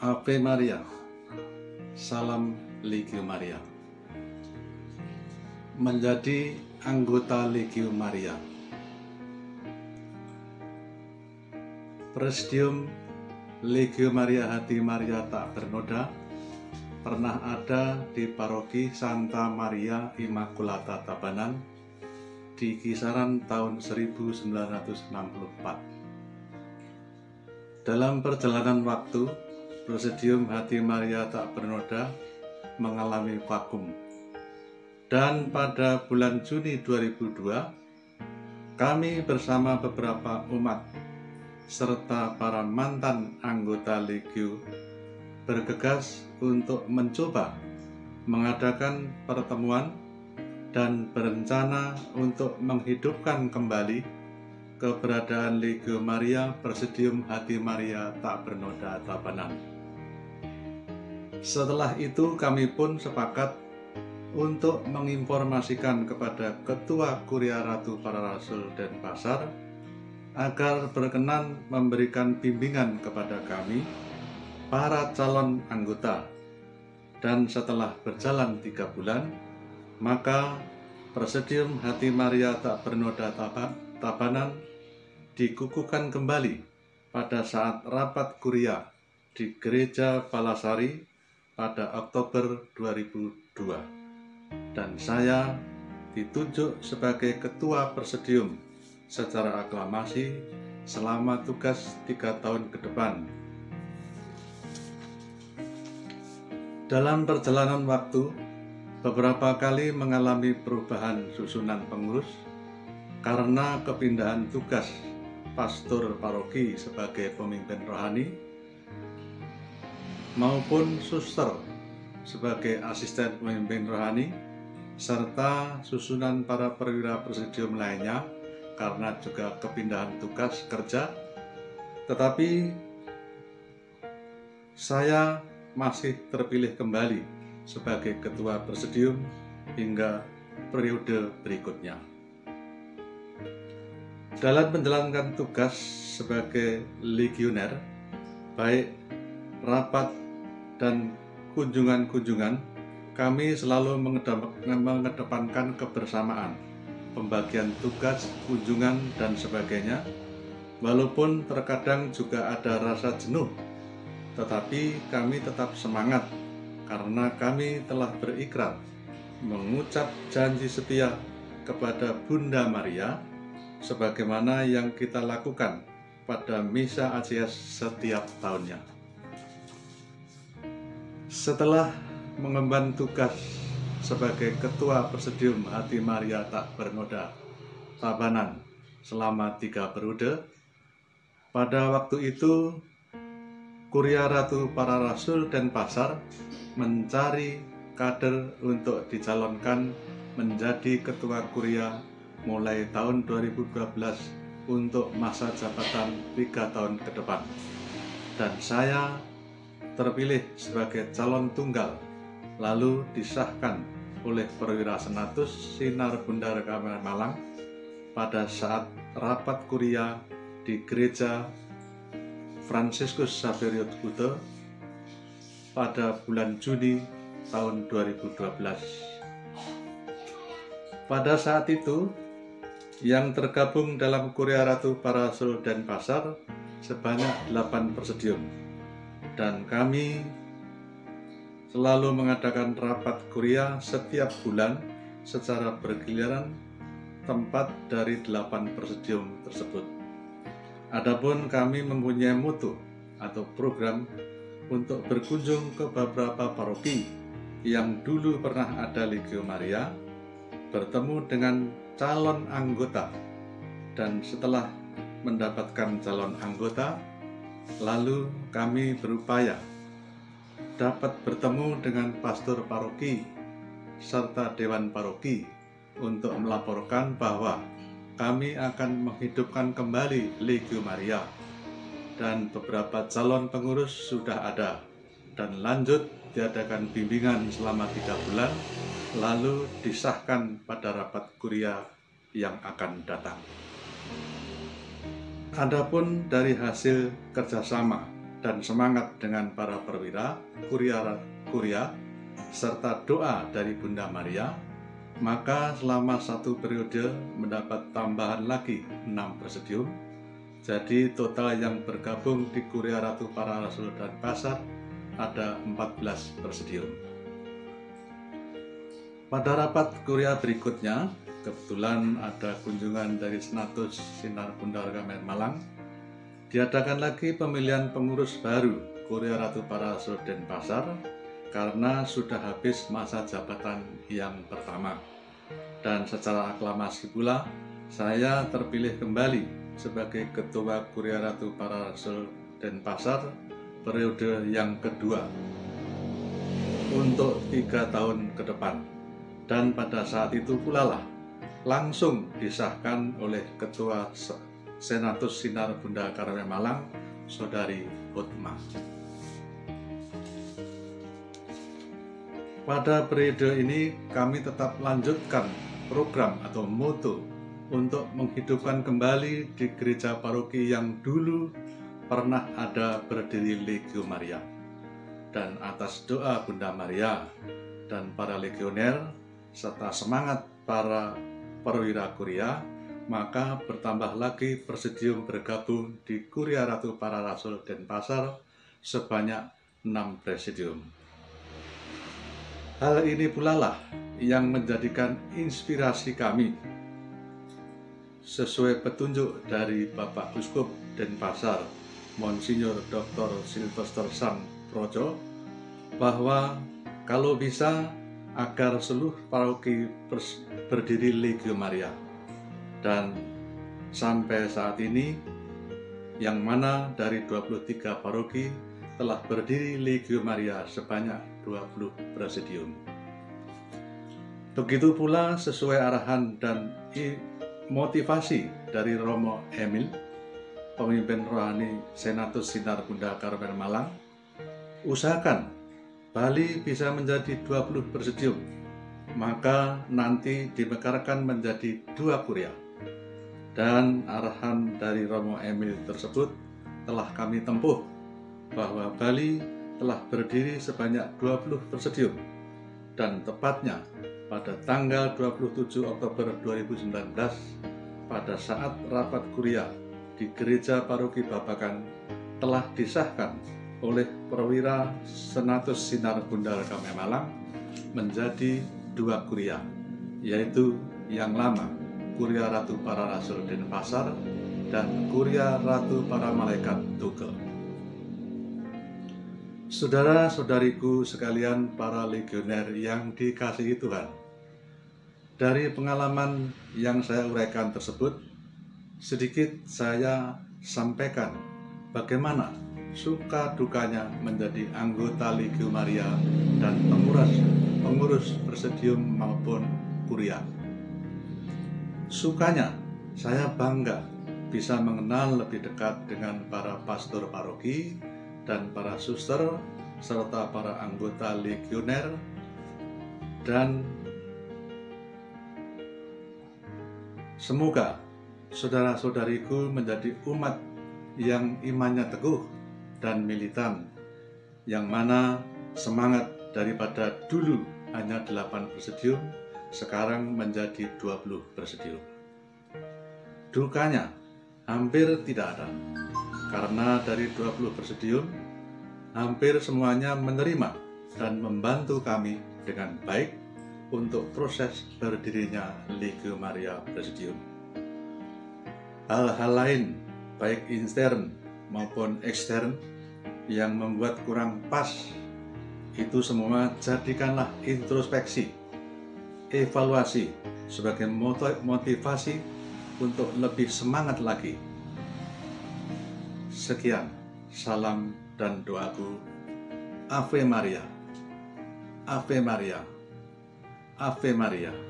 Ave Maria, salam Legio Maria. Menjadi anggota Legio Maria. Presidium Legio Maria Hati Maria Tak Bernoda pernah ada di paroki Santa Maria Immaculata Tabanan di kisaran tahun 1964. Dalam perjalanan waktu, Presidium Hati Maria Tak Bernoda mengalami vakum. Dan pada bulan Juni 2002, kami bersama beberapa umat serta para mantan anggota Legio bergegas untuk mencoba mengadakan pertemuan dan berencana untuk menghidupkan kembali keberadaan Legio Maria Presidium Hati Maria Tak Bernoda Tabanan. Setelah itu kami pun sepakat untuk menginformasikan kepada Ketua Kuria Ratu Para Rasul dan Pasar agar berkenan memberikan bimbingan kepada kami, para calon anggota. Dan setelah berjalan tiga bulan, maka Presidium Hati Maria Tak Bernoda Tabanan dikukuhkan kembali pada saat rapat kuria di Gereja Palasari pada Oktober 2002 dan saya ditunjuk sebagai ketua presidium secara aklamasi selama tugas tiga tahun ke depan. Dalam perjalanan waktu, beberapa kali mengalami perubahan susunan pengurus karena kepindahan tugas pastor paroki sebagai pemimpin rohani maupun suster sebagai asisten pemimpin rohani serta susunan para perwira presidium lainnya karena juga kepindahan tugas kerja tetapi saya masih terpilih kembali sebagai ketua presidium hingga periode berikutnya. Dalam menjalankan tugas sebagai legioner, baik rapat dan kunjungan-kunjungan, kami selalu mengedepankan kebersamaan, pembagian tugas, kunjungan, dan sebagainya. Walaupun terkadang juga ada rasa jenuh, tetapi kami tetap semangat karena kami telah berikrar mengucap janji setia kepada Bunda Maria sebagaimana yang kita lakukan pada Misa Azias setiap tahunnya. Setelah mengemban tugas sebagai Ketua Presidium Hati Maria Tak Bernoda Tabanan selama tiga periode, pada waktu itu Kuria Ratu Para Rasul dan Pasar mencari kader untuk dicalonkan menjadi ketua kuria mulai tahun 2012 untuk masa jabatan tiga tahun ke depan. Dan saya terpilih sebagai calon tunggal, lalu disahkan oleh perwira senatus Sinar Bundar Kamar Malang pada saat rapat kuria di gereja Franciscus Xaverius Kute pada bulan Juni tahun 2012. Pada saat itu, yang tergabung dalam Korea Ratu Parasul dan Pasar sebanyak 8 persedium. Dan kami selalu mengadakan rapat Korea setiap bulan secara bergiliran tempat dari 8 persedium tersebut. Adapun kami mempunyai mutu atau program untuk berkunjung ke beberapa paroki yang dulu pernah ada Legio Maria, bertemu dengan calon anggota, dan setelah mendapatkan calon anggota, lalu kami berupaya dapat bertemu dengan pastor paroki serta dewan paroki untuk melaporkan bahwa kami akan menghidupkan kembali Legio Maria dan beberapa calon pengurus sudah ada dan lanjut diadakan bimbingan selama tiga bulan lalu disahkan pada rapat kuria yang akan datang. Adapun dari hasil kerjasama dan semangat dengan para perwira, kuria, kuria, serta doa dari Bunda Maria, maka selama satu periode mendapat tambahan lagi 6 presidium. Jadi total yang bergabung di Kuria Ratu Para Rasul dan Pasar ada 14 presidium. Pada rapat Kuria berikutnya, kebetulan ada kunjungan dari Senatus Sinar Bunda Gamer Malang, diadakan lagi pemilihan pengurus baru Kuria Ratu Para Rasul dan Pasar karena sudah habis masa jabatan yang pertama. Dan secara aklamasi pula, saya terpilih kembali sebagai Ketua Kuria Ratu Para Rasul dan Pasar periode yang kedua untuk tiga tahun ke depan. Dan pada saat itu pula lah langsung disahkan oleh Ketua Senatus Sinar Bunda Karame Malang, Saudari Hotma. Pada periode ini kami tetap lanjutkan program atau moto untuk menghidupkan kembali di gereja paroki yang dulu pernah ada berdiri Legio Maria. Dan atas doa Bunda Maria dan para legioner serta semangat para perwira kuria, maka bertambah lagi presidium bergabung di Kuria Ratu Para Rasul dan Pasar sebanyak 6 presidium. Hal ini pula lah yang menjadikan inspirasi kami sesuai petunjuk dari Bapak Uskup Denpasar, Monsinyur Dr. Sylvester San Projo, bahwa kalau bisa agar seluruh paroki berdiri Legio Maria. Dan sampai saat ini, yang mana dari 23 paroki telah berdiri Legio Maria sebanyak 20 presidium. Begitu pula sesuai arahan dan motivasi dari Romo Emil, pemimpin rohani Senatus Sinar Bunda Karmel Malang, usahakan Bali bisa menjadi 20 presidium, maka nanti dimekarkan menjadi dua kuria. Dan arahan dari Romo Emil tersebut telah kami tempuh bahwa Bali telah berdiri sebanyak 20 persedium dan tepatnya pada tanggal 27 Oktober 2019 pada saat rapat kuliah di Gereja Paroki Babakan telah disahkan oleh perwira Senatus Sinar Bunda Kame Malang menjadi dua kuria yaitu yang lama Kuria Ratu Para Rasul Denpasar dan Kuria Ratu Para Malaikat Tugel. Saudara-saudariku sekalian para legioner yang dikasihi Tuhan. Dari pengalaman yang saya uraikan tersebut, sedikit saya sampaikan bagaimana suka dukanya menjadi anggota Legio Maria dan pengurus pengurus presidium maupun kuria. Sukanya saya bangga bisa mengenal lebih dekat dengan para pastor paroki dan para suster serta para anggota legioner dan semoga saudara-saudariku menjadi umat yang imannya teguh dan militan yang mana semangat daripada dulu hanya 8 presidium sekarang menjadi 20 presidium dukanya hampir tidak ada karena dari 20 presidium, hampir semuanya menerima dan membantu kami dengan baik untuk proses berdirinya Legio Maria Presidium. Hal-hal lain, baik intern maupun ekstern, yang membuat kurang pas, itu semua jadikanlah introspeksi, evaluasi sebagai motivasi untuk lebih semangat lagi Sekian, salam dan doaku. Ave Maria, Ave Maria, Ave Maria.